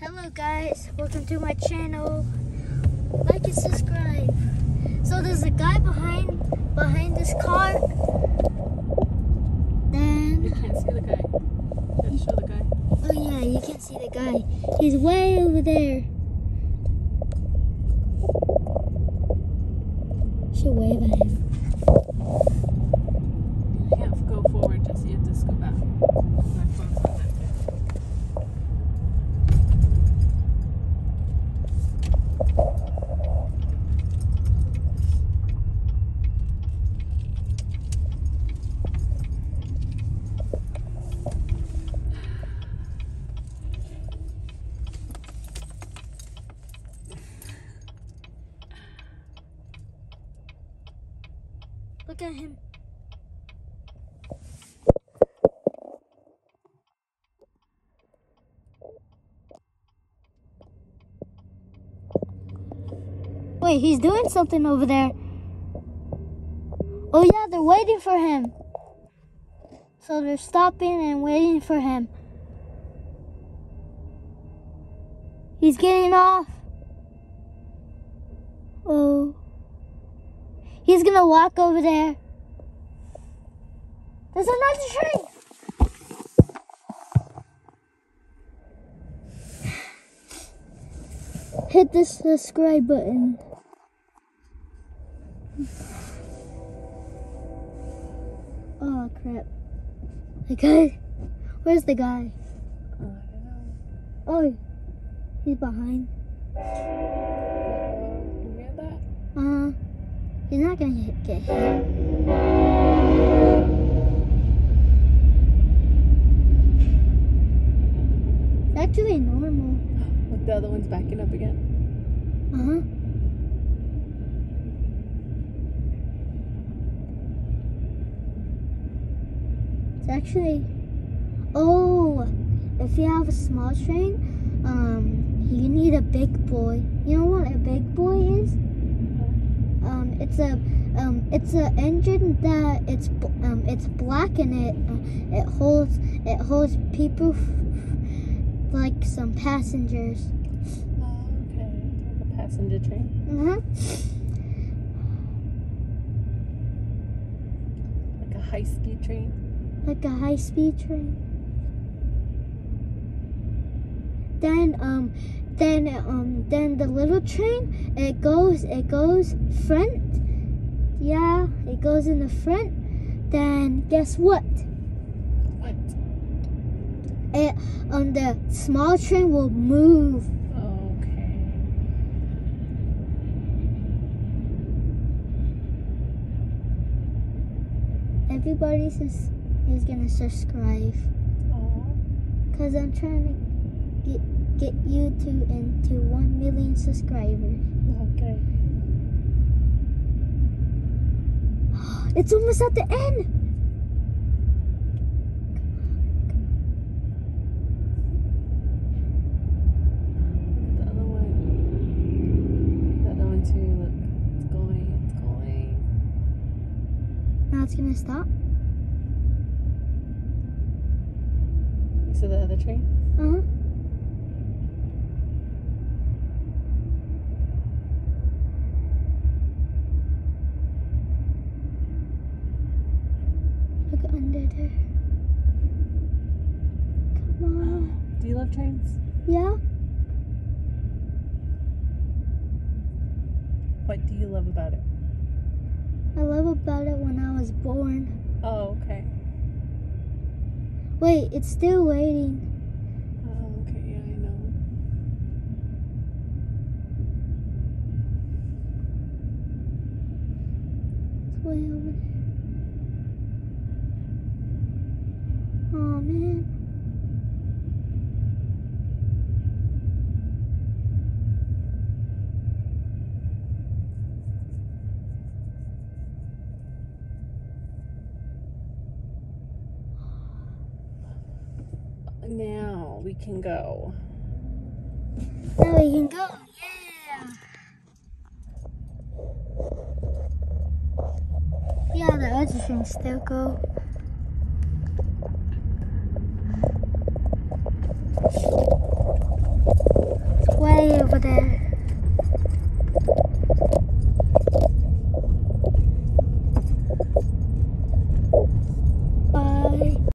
Hello guys, welcome to my channel. Like and subscribe. So there's a guy behind behind this car. You Then can't see the guy. Let's show the guy. oh yeah, you can see the guy. He's way over there. Should wave at him. You can't go forward, just you have to scoot back. My phone's not that good. Look at him. Wait, he's doing something over there. Oh yeah, they're waiting for him. So they're stopping and waiting for him. He's getting off. He's gonna walk over there. There's another tree. Hit the subscribe button. Oh crap. The guy. Where's the guy? I don't know. Oh, he's behind. He's not gonna hit, get hit. It's actually normal. Look, the other one's backing up again. Uh huh. It's actually. Oh, if you have a small train, um, you need a big boy. You know what a big boy is? Um, it's a um, it's a engine that it's um, it's black and it uh, it holds it holds people f- like some passengers. Oh, okay. Like a passenger train. Uh-huh. Like a high speed train. like a high speed train. Then um then um then the little train it goes it goes front. Yeah, it goes in the front. Then guess what? What? It um the small train will move. Okay. Everybody's is is gonna subscribe. Oh. Cause I'm trying to get get you to into one million subscribers. Okay. It's almost at the end. The other one. The other one too. It's going. It's going. Now it's gonna stop. You see the other train? Uh huh. Under. Come on. Do you love trains? Yeah. What do you love about it? I love about it when I was born. Oh, okay. Wait, it's still waiting. Oh, okay. Yeah, I know. It's way over there. Now we can go. Now we can go. Yeah. Yeah, the other things still go. It's way over there.